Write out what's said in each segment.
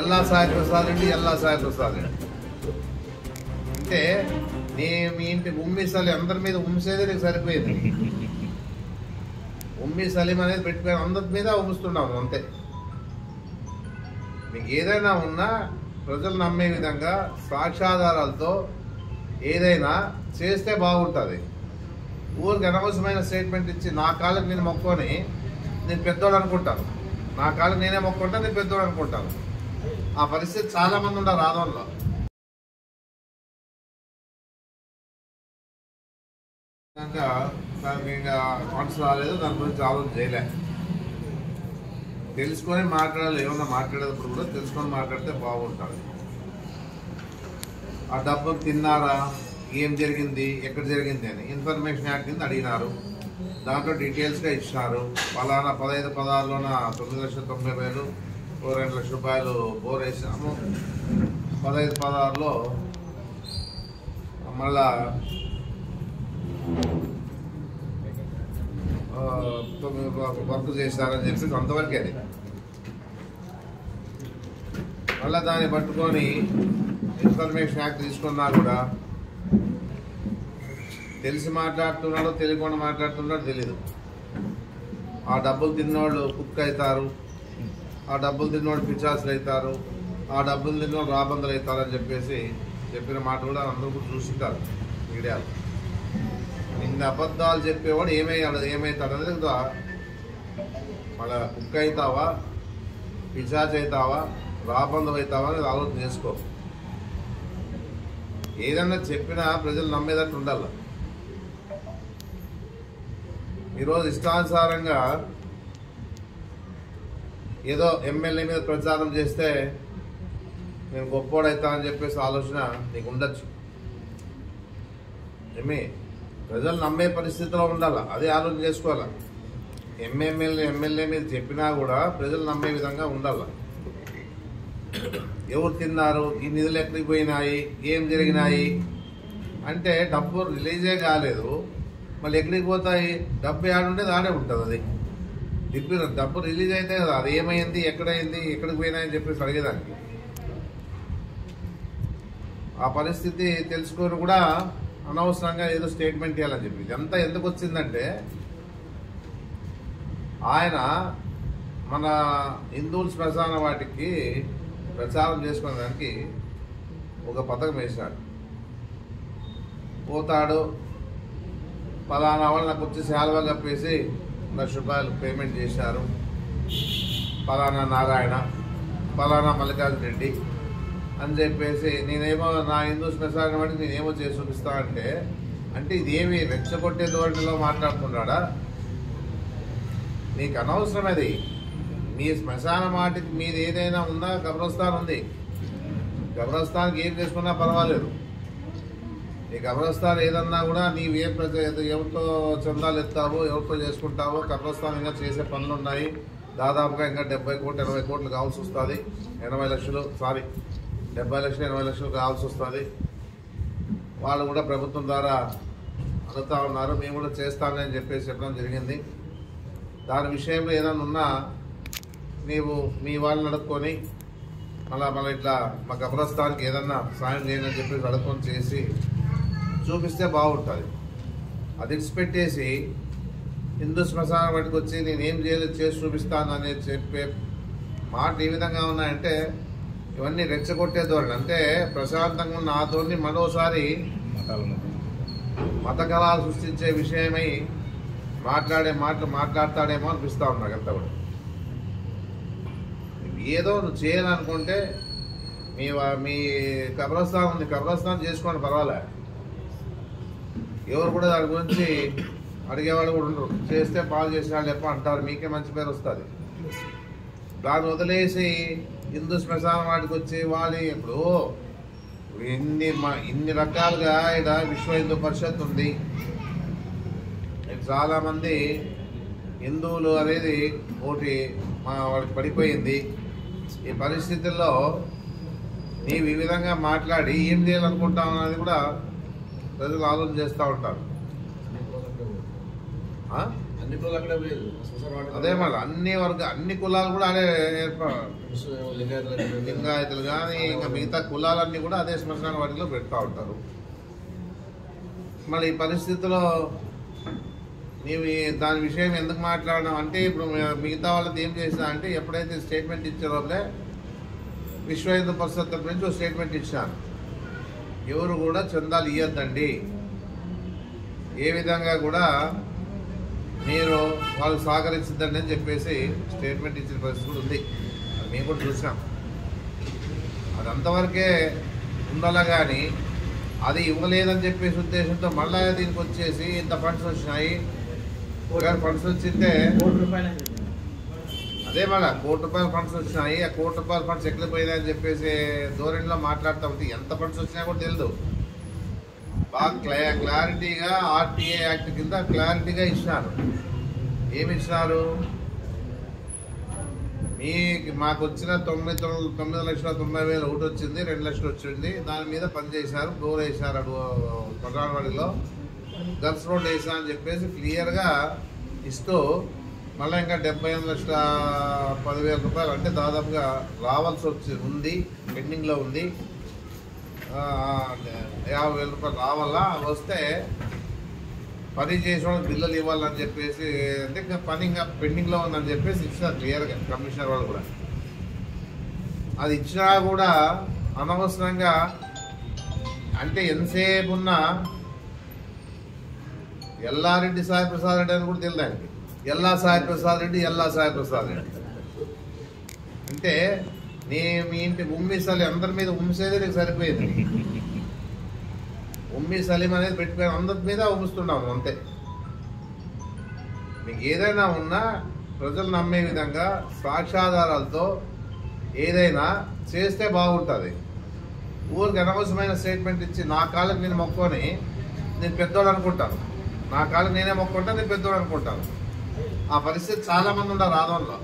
ఎల్లా సాయి ప్రసాద్ ఎల్లా సాయి ప్రసాద్ అంటే నీ మీ ఇంటి ఉమ్మి సలి అందరి మీద ఉమ్మిసేదే నీకు సరిపోయింది. ఉమ్మి సలీం అనేది పెట్టుకుని అందరి మీద ఉమ్ముస్తున్నాము అంతే. మీకు ఏదైనా ఉన్నా ప్రజలు నమ్మే విధంగా సాక్ష్యాధారాలతో ఏదైనా చేస్తే బాగుంటుంది. ఊరికి అనవసరమైన స్టేట్మెంట్ ఇచ్చి నా కాళ్ళకి నేను మొక్కొని నేను పెద్దోడు అనుకుంటాను. నా కాళ్ళు నేనే మొక్కుంటా నేను పెద్దోడు అనుకుంటాను. ఆ పరిస్థితి చాలా మంది ఉన్నారు ఆదంలో ఇంకా దానికి ఇంకా ఫండ్స్ రాలేదు దాని గురించి ఆలోచన చేయలే. తెలుసుకొని మాట్లాడాలి ఏమన్నా మాట్లాడేటప్పుడు కూడా తెలుసుకొని మాట్లాడితే బాగుంటుంది ఆ డబ్బు తిన్నారా? ఏం జరిగింది? ఎక్కడ జరిగింది అని. ఇన్ఫర్మేషన్ యాక్ట్ కింద అడిగినారు. దాంట్లో డీటెయిల్స్గా ఇచ్చినారు. పలానా పదహైదు పదహారులోన తొమ్మిది లక్షల తొంభై వేలు ఓ రెండు లక్షల రూపాయలు బోర్ వేసాము పదహైదు పదహారులో మళ్ళా తొమ్మిది వర్క్ చేశారని చెప్పి కొంతవరకే అది. మళ్ళా దాన్ని పట్టుకొని ఇన్ఫర్మేషన్ యాక్ట్ తీసుకున్నా కూడా తెలిసి మాట్లాడుతున్నాడో తెలియకుండా మాట్లాడుతున్నాడో తెలీదు. ఆ డబ్బులు తిన్నోళ్ళు కుక్ అవుతారు ఆ డబ్బులు తిన్నవాడు పిచ్చాసులు అవుతారు ఆ డబ్బులు తిన్నవాడు రాబందులు అవుతారు అని చెప్పేసి చెప్పిన మాట కూడా అందరూ కూడా చూసింటారు మీడియాలో. ఇన్ని అబద్ధాలు చెప్పేవాడు ఏమయ్యాడు ఏమవుతాడు అనేది కదా మళ్ళా కుక్ అవుతావా పిచాచ్ అవుతావా రాబంధం అవుతావా అనేది ఆలోచన చేసుకో. ఏదన్నా చెప్పినా ప్రజలు నమ్మేటట్టు ఉండాలి. ఈరోజు ఇష్టానుసారంగా ఏదో ఎమ్మెల్యే మీద ప్రచారం చేస్తే నేను గొప్పోడైతా అని చెప్పేసి ఆలోచన నీకు ఉండొచ్చు. ఏమి? ప్రజలు నమ్మే పరిస్థితిలో ఉండాలి? అదే ఆలోచన చేసుకోవాలి? ఎంఎంఎల్ఏ ఎమ్మెల్యే మీద చెప్పినా కూడా ప్రజలు నమ్మే విధంగా ఉండాలి? ఎవరు తిన్నారు? ఈ నిధులు ఎక్కడికి పోయినాయి? ఏం జరిగినాయి? అంటే డబ్బు రిలీజే కాలేదు. మళ్ళీ ఎక్కడికి పోతాయి? డబ్బు ఏడుండేది ఆడే ఉంటుంది అది. ఇప్పుడు డబ్బు రిలీజ్ అయితే కదా అది ఏమైంది ఎక్కడైంది ఎక్కడికి పోయినాయని చెప్పేసి అడిగేదానికి. ఆ పరిస్థితి తెలుసుకొని కూడా అనవసరంగా ఏదో స్టేట్మెంట్ ఇవ్వాలని చెప్పి. ఇదంతా ఎందుకు వచ్చిందంటే ఆయన మన హిందువుల శ్మశాన వాటికి ప్రచారం చేసుకోవడానికి ఒక పథకం వేశాడు. పోతాడు పలానా వాళ్ళు నాకు వచ్చి శాల్వా కప్పేసి లక్ష రూపాయలు పేమెంట్ చేశారు. పలానా నారాయణ పలానా మల్లికార్జున రెడ్డి అని చెప్పేసి నేనేమో నా హిందూ శ్మశానం బట్టి నేనేమో చేసి చూపిస్తా అంటే అంటే ఇదేమి రెచ్చగొట్టే ధోరణిలో మాట్లాడుతున్నాడా? నీకు అనవసరం అది మీ శ్మశాన మాటికి మీది ఏదైనా ఉందా? కబ్రస్థాన్ ఉంది. కబ్రస్థాన్కి ఏం చేసుకున్నా పర్వాలేదు. ఈ కబ్రస్థాన్ ఏదన్నా కూడా నీవు ఏ ప్రజ ఎవరితో చందాలు ఎత్తావో ఎవరితో చేసుకుంటావో కబ్రస్థాన్ ఇంకా చేసే పనులు ఉన్నాయి దాదాపుగా ఇంకా డెబ్బై కోట్లు ఎనభై కోట్లు కావాల్సి వస్తుంది. ఎనభై లక్షలు సారీ డెబ్బై లక్షలు ఎనభై లక్షలు కావాల్సి వస్తుంది. వాళ్ళు కూడా ప్రభుత్వం ద్వారా అడుగుతా ఉన్నారు. మేము కూడా చేస్తామని చెప్పేసి చెప్పడం జరిగింది. దాని విషయంలో ఏదైనా ఉన్నా నీవు మీ వాళ్ళని అడుక్కొని మళ్ళా మళ్ళీ ఇట్లా మా కబ్రస్థానికి ఏదన్నా సాయం చేయని చెప్పేసి అడుక్కొని చేసి చూపిస్తే బాగుంటుంది. అది ఇడిచిపెట్టేసి హిందూ శ్మశానం వాటికి వచ్చి నేనేం చేయలేదు చేసి చూపిస్తాను అనేది చెప్పే మాట ఏ విధంగా ఉన్నాయంటే ఇవన్నీ రెచ్చగొట్టే ధోరణి. అంటే ప్రశాంతంగా ఉన్న ఆ ధోరణి మరోసారి మత కళాలు సృష్టించే విషయమై మాట్లాడే మాటలు మాట్లాడతాడేమో అనిపిస్తా ఉంది నాకంతా కూడా. ఏదో నువ్వు చేయాలనుకుంటే మీ మీ కబ్రస్థానం ఉంది. కబ్రస్థానం చేసుకోండి పర్వాలేదు ఎవరు కూడా దాని గురించి అడిగేవాళ్ళు కూడా ఉండరు. చేస్తే బాగా చేసినాడు ఎప్ప అంటారు? మీకే మంచి పేరు వస్తుంది. దాన్ని వదిలేసి హిందూ శ్మశానం వాటికి వచ్చి వాళ్ళు ఇప్పుడు ఇన్ని మ- ఇన్ని రకాలుగా ఇక్కడ విశ్వ హిందూ పరిషత్ ఉంది. చాలామంది హిందువులు అనేది ఒకటి మా వాళ్ళకి పడిపోయింది. ఈ పరిస్థితుల్లో నీవు ఈ విధంగా మాట్లాడి ఏం చేయాలనుకుంటావు అన్నది కూడా ప్రజలు ఆలోచన చేస్తూ ఉంటారు? అన్ని అదే మళ్ళీ అన్ని వర్గ అన్ని కులాలు కూడా అదే లింగాయతులు కానీ ఇంకా మిగతా కులాలన్నీ కూడా అదే శ్మశాన వాటిలో పెడతా ఉంటారు. మళ్ళీ ఈ పరిస్థితిలో ఈ- దాని విషయం ఎందుకు మాట్లాడడం అంటే ఇప్పుడు మిగతా వాళ్ళది ఏం చేసినా అంటే ఎప్పుడైతే స్టేట్మెంట్ ఇచ్చారోలే విశ్వ హిందూ పరిషత్ నుంచి ఒక స్టేట్మెంట్ ఇచ్చాను ఎవరు కూడా చందాలు ఇవ్వద్దండి ఏ విధంగా కూడా మీరు వాళ్ళు సహకరించద్దండి అని చెప్పేసి స్టేట్మెంట్ ఇచ్చిన పరిస్థితి కూడా ఉంది. అది మేము కూడా చూసాం అది అంతవరకే ఉండాలా కానీ అది ఇవ్వలేదని చెప్పేసి ఉద్దేశంతో మళ్ళా దీనికి వచ్చేసి ఇంత ఫండ్స్ వచ్చినాయి. ఒకవేళ ఫండ్స్ వచ్చింటే కోటి రూపాయలు అదే మళ్ళా కోటి రూపాయల ఫండ్స్ వచ్చినాయి. ఆ కోటి రూపాయల ఫండ్స్ ఎక్కడ పోయినాయని చెప్పేసి ధోరణిలో మాట్లాడుతూ. ఉంటే ఎంత ఫండ్స్ వచ్చినా కూడా తెలియదు బాగా క్లా క్లారిటీగా ఆర్టీఏ యాక్ట్ కింద క్లారిటీగా ఇచ్చినారు. ఏమి ఇచ్చినారు? మీ మాకు వచ్చిన తొమ్మిది తొమ్మిది తొమ్మిది లక్షల తొంభై వేలు ఒకటి వచ్చింది రెండు లక్షలు వచ్చింది. దాని మీద పని చేశారు డోర్ వేశారు అటు ప్రధానవాడిలో. గర్ల్స్ రోడ్ వేసా అని చెప్పేసి క్లియర్గా ఇస్తూ మళ్ళీ ఇంకా డెబ్బై ఎనిమిది లక్షల పదివేల రూపాయలు. అంటే దాదాపుగా రావాల్సి వచ్చి ఉంది పెండింగ్లో ఉంది. యాభై వేల రూపాయలు రావాలా? వస్తే పని చేసిన బిల్లులు ఇవ్వాలని చెప్పేసి అంటే ఇంకా పని ఇంకా పెండింగ్లో ఉందని చెప్పేసి ఇచ్చినారు క్లియర్గా కమిషనర్ వాళ్ళు కూడా. అది ఇచ్చినా కూడా అనవసరంగా అంటే ఎంతసేపు ఉన్నా ఎల్లారెడ్డి సాయి ప్రసాద్ రెడ్డి అని కూడా తెలియదు ఎల్లా సాయి ప్రసాద్ రెడ్డి ఎల్లా సాయి ప్రసాద్ రెడ్డి. అంటే నీ మీ ఇంటి ఉమ్మి అందరి మీద ఉమ్మిసేదే నీకు సరిపోయింది. ఉమ్మి సలీం అనేది పెట్టుకుని అందరి మీద ఉమ్మిస్తున్నాము అంతే. మీకు ఏదైనా ఉన్నా ప్రజలు నమ్మే విధంగా సాక్ష్యాధారాలతో ఏదైనా చేస్తే బాగుంటుంది. ఊరికి అనవసరమైన స్టేట్మెంట్ ఇచ్చి నా కాళ్ళకి నేను మొక్కుని నేను పెద్దోడు అనుకుంటాను. నా కాళ్ళకి నేనే మొక్కుంటా నేను పెద్దోడు అనుకుంటాను. ఆ పరిస్థితి చాలా మంది ఉన్నారు ఆదంలో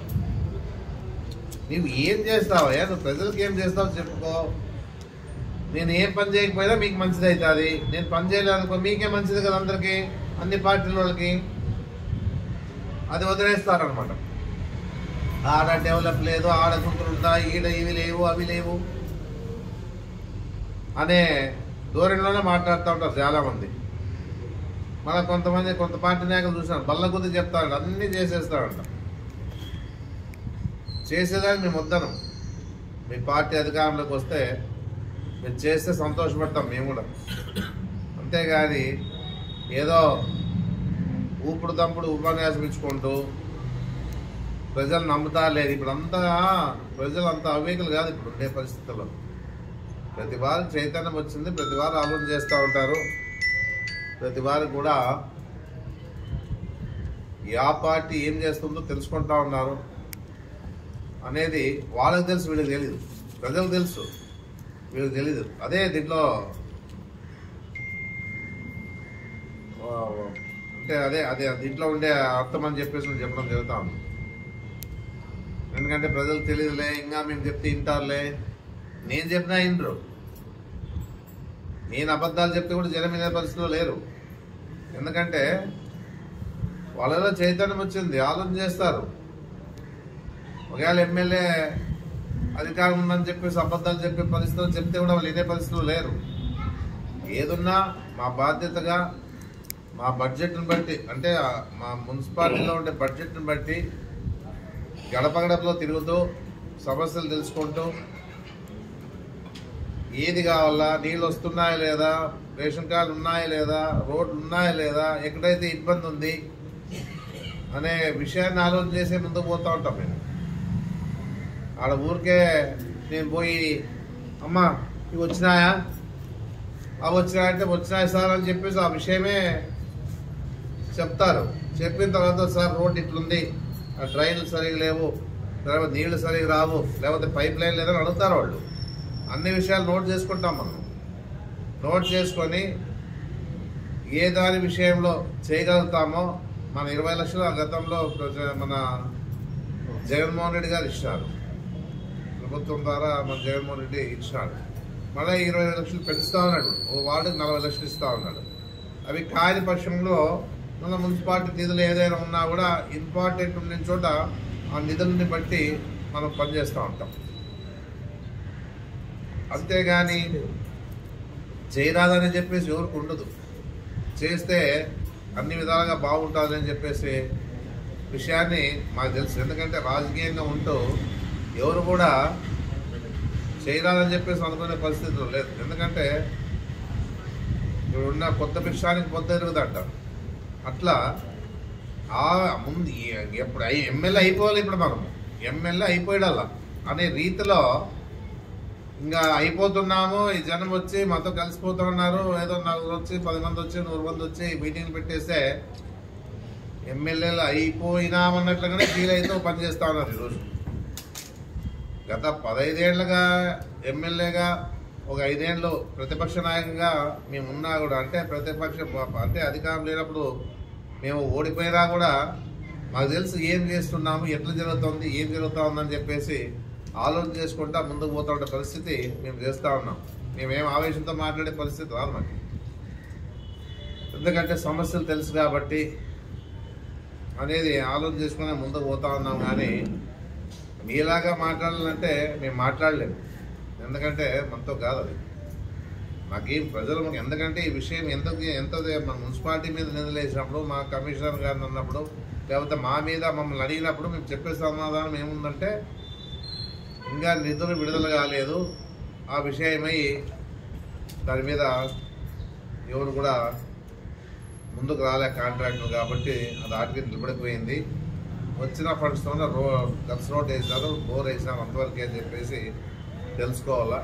నువ్వు ఏం చేస్తావయ్యా నువ్వు ప్రజలకు ఏం చేస్తావు చెప్పుకో. నేను ఏం పని చేయకపోయినా మీకు మంచిది అవుతుంది. నేను పని చేయలేదనుకో మీకే మంచిది కదా అందరికీ? అన్ని పార్టీల వాళ్ళకి? అది వదిలేస్తారనమాట ఆడ డెవలప్ లేదు ఆడ గుంతులు ఈడ ఇవి లేవు అవి లేవు. అనే ధోరణిలోనే మాట్లాడుతూ ఉంటారు చాలామంది. మన కొంతమంది కొంత పార్టీ నాయకులు చూసినారు బల్ల కొద్ది చెప్తాడు అన్నీ చేసేస్తాడంట చేసేదాన్ని మేము వద్దను. మీ పార్టీ అధికారంలోకి వస్తే మీరు చేస్తే సంతోషపడతాం మేము కూడా. అంతేగాని ఏదో ఊపుడు తంపుడు ఉపన్యాసం ఇచ్చుకుంటూ ప్రజలు నమ్ముతా లేదు ఇప్పుడు అంతా ప్రజలు అంత అవేకులు కాదు ఇప్పుడు ఉండే పరిస్థితుల్లో. ప్రతి వారు చైతన్యం వచ్చింది ప్రతి వారు ఆలోచన చేస్తూ ఉంటారు. ప్రతి వారు కూడా ఆ పార్టీ ఏం చేస్తుందో తెలుసుకుంటా ఉన్నారు అనేది వాళ్ళకి తెలుసు వీళ్ళకి తెలియదు ప్రజలకు తెలుసు వీళ్ళకి తెలీదు. అదే దీంట్లో అంటే అదే అదే దీంట్లో ఉండే అర్థం అని చెప్పేసి నేను చెప్పడం జరుగుతా ఉంది. ఎందుకంటే ప్రజలకు తెలియదులే ఇంకా మేము చెప్తే వింటారులే. నేను చెప్పినా వినరు. నేను అబద్ధాలు చెప్తే కూడా జనం వినే పరిస్థితిలో లేరు. ఎందుకంటే వాళ్ళలో చైతన్యం వచ్చింది ఆలోచన చేస్తారు. ఒకవేళ ఎమ్మెల్యే అధికారం ఉందని చెప్పేసి అబద్ధాలు చెప్పే పరిస్థితులు చెప్తే కూడా వాళ్ళు ఇదే పరిస్థితులు లేరు. ఏదున్నా మా బాధ్యతగా మా బడ్జెట్ని బట్టి అంటే మా మున్సిపాలిటీలో ఉండే బడ్జెట్ని బట్టి గడప గడపలో తిరుగుతూ సమస్యలు తెలుసుకుంటూ ఏది కావాలా నీళ్ళు వస్తున్నాయా లేదా రేషన్ కార్డు ఉన్నాయా లేదా రోడ్లు ఉన్నాయా లేదా ఎక్కడైతే ఇబ్బంది ఉంది అనే విషయాన్ని ఆలోచన చేసే ముందుకు పోతూ ఉంటాం మేము. ఆడ ఊరికే నేను పోయి అమ్మా ఇవి వచ్చినాయా? అవి వచ్చినాయంటే వచ్చినాయి సార్ అని చెప్పేసి ఆ విషయమే చెప్తారు. చెప్పిన తర్వాత సార్ రోడ్ ఇట్లుంది. ఆ డ్రైన్లు సరిగా లేవు. తర్వాత నీళ్ళు సరిగా రావు. లేకపోతే పైప్ లైన్ లేదని అడుగుతారు వాళ్ళు. అన్ని విషయాలు నోట్ చేసుకుంటాం మనం. నోట్ చేసుకొని ఏ దాని విషయంలో చేయగలుగుతామో మన ఇరవై లక్షల గతంలో ప్రజ- మన జగన్మోహన్ రెడ్డి గారు ఇచ్చినారు ప్రభుత్వం ద్వారా మన జగన్మోహన్ రెడ్డి ఇచ్చినాడు మళ్ళీ ఇరవై లక్షలు పెంచుతా ఉన్నాడు. ఓ వార్డుకి నలభై లక్షలు ఇస్తూ ఉన్నాడు. అవి కాని పక్షంలో మన మున్సిపాలిటీ నిధులు ఏదైనా ఉన్నా కూడా ఇంపార్టెంట్ ఉన్న చోట ఆ నిధులని బట్టి మనం పనిచేస్తూ ఉంటాం. అంతేగాని చేయరాదని చెప్పేసి ఎవరికి ఉండదు. చేస్తే అన్ని విధాలుగా బాగుంటుందని చెప్పేసి విషయాన్ని మాకు తెలుసు. ఎందుకంటే రాజకీయంగా ఉంటూ ఎవరు కూడా చేయరాదని చెప్పేసి అనుకునే పరిస్థితులు లేదు. ఎందుకంటే ఇప్పుడు ఉన్న కొత్త విషయానికి పొద్దు ఎరుగుదంట. అట్లా ఆ ముందు ఎప్పుడు అయి- ఎమ్మెల్యే అయిపోవాలి ఇప్పుడు మనం ఎమ్మెల్యే అయిపోయాడల్లా అనే రీతిలో ఇంకా అయిపోతున్నాము ఈ జనం వచ్చి మాతో కలిసిపోతున్నారు ఏదో నలుగురు వచ్చి పది మంది వచ్చి నూరు మంది వచ్చి మీటింగ్లు పెట్టేస్తే ఎమ్మెల్యేలు అయిపోయినామన్నట్లుగానే ఫీల్ అయితే పనిచేస్తా ఉన్నారు ఈరోజు. గత పదైదేళ్ళుగా ఎమ్మెల్యేగా ఒక ఐదేళ్ళు ప్రతిపక్ష నాయకుగా మేము ఉన్నా కూడా అంటే ప్రతిపక్ష అంటే అధికారం లేనప్పుడు మేము ఓడిపోయినా కూడా మాకు తెలుసు ఏం చేస్తున్నాము ఎట్లా జరుగుతుంది ఏం జరుగుతూ ఉందని చెప్పేసి ఆలోచన చేసుకుంటా ముందుకు పోతా ఉండే పరిస్థితి మేము చేస్తూ ఉన్నాం. మేమేం ఆవేశంతో మాట్లాడే పరిస్థితి రాదు మాకు. ఎందుకంటే సమస్యలు తెలుసు కాబట్టి అనేది ఆలోచన చేసుకునే ముందుకు పోతా ఉన్నాం కానీ మీలాగా మాట్లాడాలంటే మేము మాట్లాడలేము. ఎందుకంటే మనతో కాదు అది. మాకేం ప్రజలు మాకు ఎందుకంటే ఈ విషయం ఎంత ఎంత మన మున్సిపాలిటీ మీద నిధులేసినప్పుడు మా కమిషనర్ గారిని అన్నప్పుడు లేకపోతే మా మీద మమ్మల్ని అడిగినప్పుడు మేము చెప్పే సమాధానం ఏముందంటే ఇంకా నిధులు విడుదల కాలేదు. ఆ విషయమై దాని మీద ఎవరు కూడా ముందుకు రాలే కాంట్రాక్ట్ కాబట్టి అది ఆటికి నిలబడిపోయింది. వచ్చిన ఫండ్స్తోనే రో గల్స్ రోడ్ వేసినారు బోర్ వేసినాం అంతవరకే అని చెప్పేసి తెలుసుకోవాలా.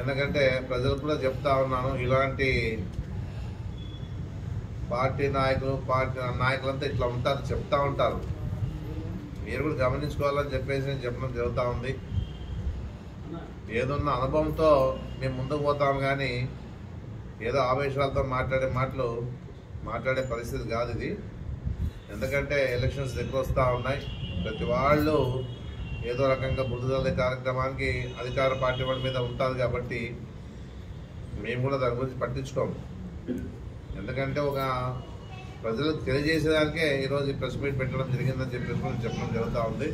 ఎందుకంటే ప్రజలు కూడా చెప్తా ఉన్నాను ఇలాంటి పార్టీ నాయకులు పార్టీ నాయకులంతా ఇట్లా ఉంటారు చెప్తా ఉంటారు. మీరు కూడా గమనించుకోవాలని చెప్పేసి నేను చెప్పడం జరుగుతూ ఉంది. ఏదున్న అనుభవంతో మేము ముందుకు పోతాం కానీ ఏదో ఆవేశాలతో మాట్లాడే మాటలు మాట్లాడే పరిస్థితి కాదు ఇది. ఎందుకంటే ఎలక్షన్స్ దగ్గర వస్తూ ఉన్నాయి. ప్రతి వాళ్ళు ఏదో రకంగా బుద్ధుదల కార్యక్రమానికి అధికార పార్టీ వాళ్ళ మీద ఉంటుంది కాబట్టి మేము కూడా దాని గురించి పట్టించుకోము. ఎందుకంటే ఒక ప్రజలకు తెలియజేసేదానికే ఈరోజు ఈ ప్రెస్ మీట్ పెట్టడం జరిగిందని చెప్పేసి చెప్పడం జరుగుతూ ఉంది.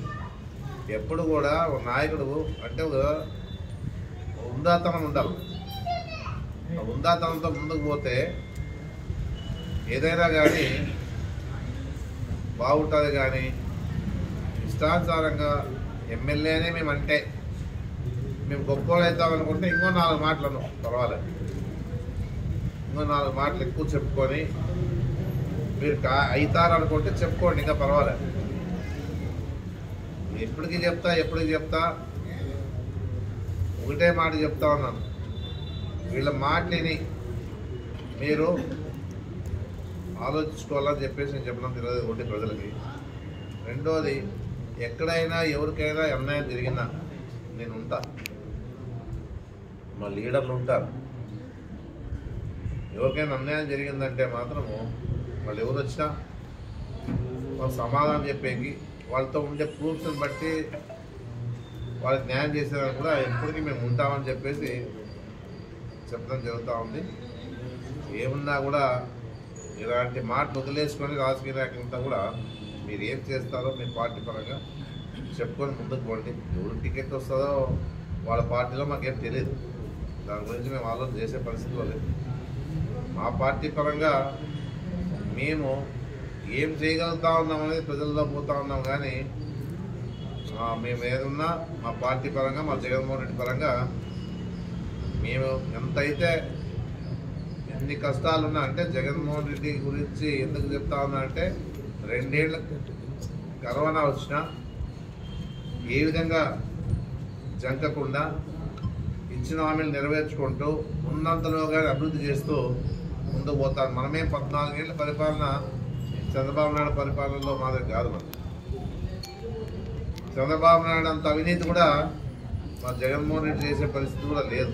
ఎప్పుడు కూడా ఒక నాయకుడు అంటే ఒక ఉందాతనం ఉండాలి. ఆ ఉందాతనంతో ముందుకు పోతే ఏదైనా కానీ బాగుంటుంది కానీ ఇష్టానుసారంగా ఎమ్మెల్యేనే మేము అంటే మేము గొప్పలు అవుతాం అనుకుంటే ఇంకో నాలుగు మాటలను పర్వాలేదు. ఇంకో నాలుగు మాటలు ఎక్కువ చెప్పుకొని మీరు కా అనుకుంటే చెప్పుకోండి ఇంకా పర్వాలేదు. ఎప్పటికీ చెప్తా ఎప్పటికి చెప్తా ఒకటే మాట చెప్తా ఉన్నాను. వీళ్ళ మాటని మీరు ఆలోచించుకోవాలని చెప్పేసి నేను చెప్పడం తెలియదు ఒకటి ప్రజలకి. రెండోది ఎక్కడైనా ఎవరికైనా అన్యాయం జరిగినా నేను ఉంటా. మా లీడర్లు ఉంటారు. ఎవరికైనా అన్యాయం జరిగిందంటే మాత్రము వాళ్ళు ఎవరు వచ్చినా వాళ్ళు సమాధానం చెప్పేకి వాళ్ళతో ఉండే ప్రూఫ్స్ని బట్టి వాళ్ళకి న్యాయం చేసేదానికి కూడా ఎప్పటికీ మేము ఉంటామని చెప్పేసి చెప్పడం జరుగుతూ ఉంది. ఏమున్నా కూడా ఇలాంటి మాటలు వదిలేసుకొని రాజకీయ నాయకులంతా కూడా మీరు ఏం చేస్తారో మీ పార్టీ పరంగా చెప్పుకొని ముందుకు పోండి. ఎవరు టికెట్ వస్తుందో వాళ్ళ పార్టీలో మాకేం తెలియదు దాని గురించి మేము ఆలోచన చేసే పరిస్థితిలో లేదు. మా పార్టీ పరంగా మేము ఏం చేయగలుగుతా ఉన్నాం అనేది ప్రజల్లో పోతా ఉన్నాం కానీ మేము ఏదున్నా మా పార్టీ పరంగా మా జగన్మోహన్ రెడ్డి పరంగా మేము ఎంతైతే ఎన్ని కష్టాలున్నా అంటే జగన్మోహన్ రెడ్డి గురించి ఎందుకు చెప్తా ఉన్నా అంటే రెండేళ్ళ కరోనా వచ్చిన ఏ విధంగా జంకకుండా ఇచ్చిన హామీలు నెరవేర్చుకుంటూ ఉన్నంతలోగా అభివృద్ధి చేస్తూ ముందుకు పోతాను మనమే పద్నాలుగేళ్ళ పరిపాలన చంద్రబాబు నాయుడు పరిపాలనలో మాదిరి కాదు మనం. చంద్రబాబు నాయుడు అంత అవినీతి కూడా మా జగన్మోహన్ రెడ్డి చేసే పరిస్థితి కూడా లేదు.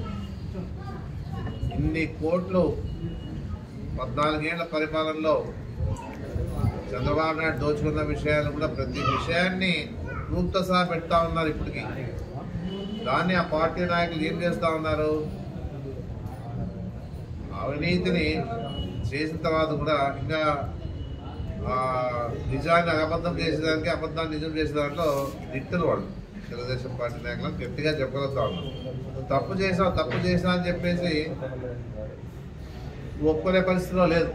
ఇన్ని కోట్లు పద్నాలుగేళ్ళ పరిపాలనలో చంద్రబాబు నాయుడు దోచుకున్న విషయాలు కూడా ప్రతి విషయాన్ని ప్రూఫ్తో సహా పెడతా ఉన్నారు ఇప్పటికి. దాన్ని ఆ పార్టీ నాయకులు ఏం చేస్తూ ఉన్నారు? అవినీతిని చేసిన తర్వాత కూడా ఇంకా నిజాన్ని అబద్ధం చేసేదానికి అబద్ధాన్ని నిజం చేసే దాంట్లో దిట్టలు వాళ్ళు. తెలుగుదేశం పార్టీ నాయకులు గట్టిగా చెప్పగలుగుతా ఉన్నాం తప్పు చేసావు తప్పు చేసినా అని చెప్పేసి ఒప్పుకునే పరిస్థితిలో లేదు.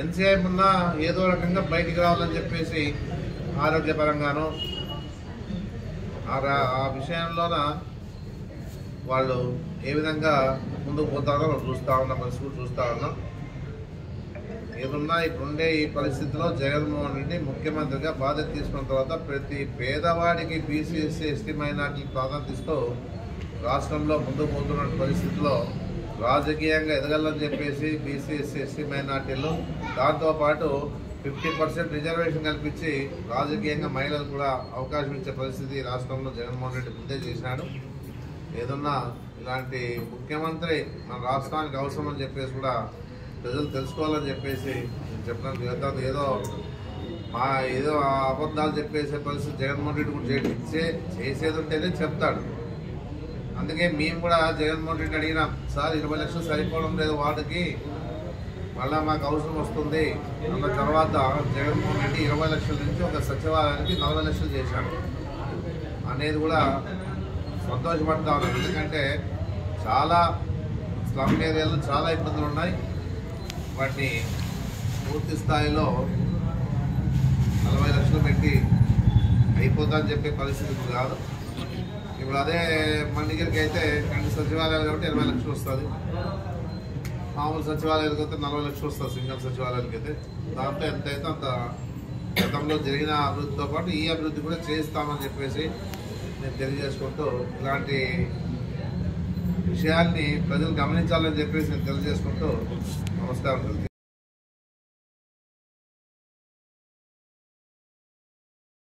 ఎంతసేపు ఉన్నా ఏదో రకంగా బయటికి రావాలని చెప్పేసి ఆరోగ్యపరంగాను ఆ ఆ విషయంలోన వాళ్ళు ఏ విధంగా ముందుకు పోతారో చూస్తూ ఉన్నాం మనసు చూస్తూ ఉన్నాం. ఏదున్నా ఇప్పుడుండే ఈ పరిస్థితిలో జగన్మోహన్ రెడ్డి ముఖ్యమంత్రిగా బాధ్యత తీసుకున్న తర్వాత ప్రతి పేదవాడికి బీసీఎస్సీ ఎస్టీ మైనార్టీకి ప్రాధాన్యత ఇస్తూ రాష్ట్రంలో ముందుకు పోతున్న పరిస్థితిలో రాజకీయంగా ఎదగాలని చెప్పేసి బీసీఎస్సీ ఎస్టీ మైనార్టీలు దాంతోపాటు ఫిఫ్టీ పర్సెంట్ రిజర్వేషన్ కల్పించి రాజకీయంగా మహిళలు కూడా అవకాశం ఇచ్చే పరిస్థితి రాష్ట్రంలో జగన్మోహన్ రెడ్డి ముందే చేశాడు ఏదన్నా ఇలాంటి ముఖ్యమంత్రి మన రాష్ట్రానికి అవసరం అని చెప్పేసి కూడా ప్రజలు తెలుసుకోవాలని చెప్పేసి నేను చెప్పడం జరుగుతుంది ఏదో మా ఏదో ఆ అబద్ధాలు చెప్పేసే పరిస్థితి జగన్మోహన్ రెడ్డి కూడా చేసే చేసేది ఉంటేనే చెప్తాడు. అందుకే మేము కూడా జగన్మోహన్ రెడ్డి అడిగినాం సార్ ఇరవై లక్షలు సరిపోవడం లేదు వార్డుకి మళ్ళీ మాకు అవసరం వస్తుంది. అన్న తర్వాత జగన్మోహన్ రెడ్డి ఇరవై లక్షల నుంచి ఒక సచివాలయానికి నలభై లక్షలు చేశాడు. అనేది కూడా సంతోషపడతా ఉన్నాం. ఎందుకంటే చాలా స్లమ్ ఏరియాలో చాలా ఇబ్బందులు ఉన్నాయి. వాటిని పూర్తి స్థాయిలో నలభై లక్షలు పెట్టి అయిపోతాయని చెప్పే పరిస్థితి ఇప్పుడు కాదు. ఇప్పుడు అదే మండిగిరికి అయితే రెండు సచివాలయాలు కాబట్టి ఇరవై లక్షలు వస్తుంది. మామూలు సచివాలయాలకు అయితే నలభై లక్షలు వస్తుంది సింగల్ సచివాలయాలకి అయితే. దాంతో ఎంత అయితే అంత గతంలో జరిగిన అభివృద్ధితో పాటు ఈ అభివృద్ధి కూడా చేస్తామని చెప్పేసి నేను తెలియజేసుకుంటూ ఇలాంటి విషయాల్ని ప్రజలు గమనించాలని చెప్పేసి నేను తెలియజేసుకుంటూ ¿Cómo están?